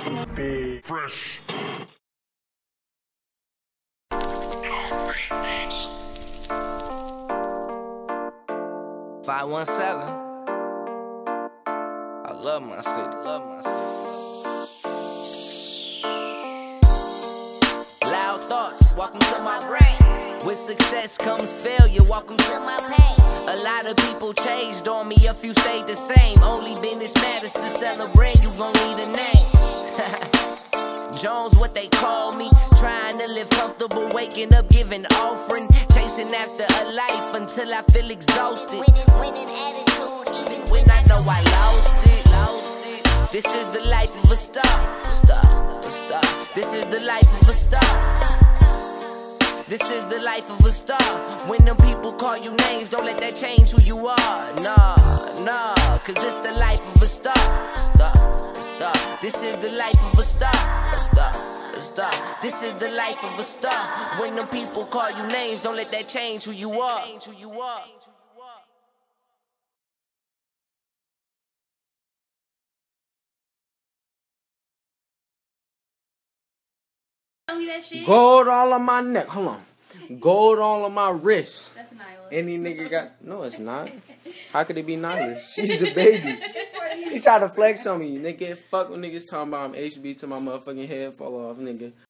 always be fresh. Five one seven. I love my city. Love my city. Loud thoughts, welcome to my brain. With success comes failure, welcome to my pain. A lot of people changed on me, a few stayed the same. Only business matters to celebrate, you gon' need a name. Jones, what they call me. Trying to live comfortable, waking up, giving offering. Chasing after a life until I feel exhausted. Winning, winning attitude, even When I know I lost it, lost it. This is the life of a star, a star, a star. This is the life of a star. This is the life of a star. When them people call you names, don't let that change who you are. Nah, nah, cause this the life of a star, star, star. This is the life of a star, a star, a star. This is the life of a star. When them people call you names, don't let that change who you are. Who you are. Tell me that. Gold all on my neck. Hold on. Gold all on my wrist. That's Nyla. Any nigga got no, it's not. How could it be Nyla? She's a baby. She tried to flex on me, nigga. Fuck when niggas talking about I'm HB to my motherfucking head fall off, nigga.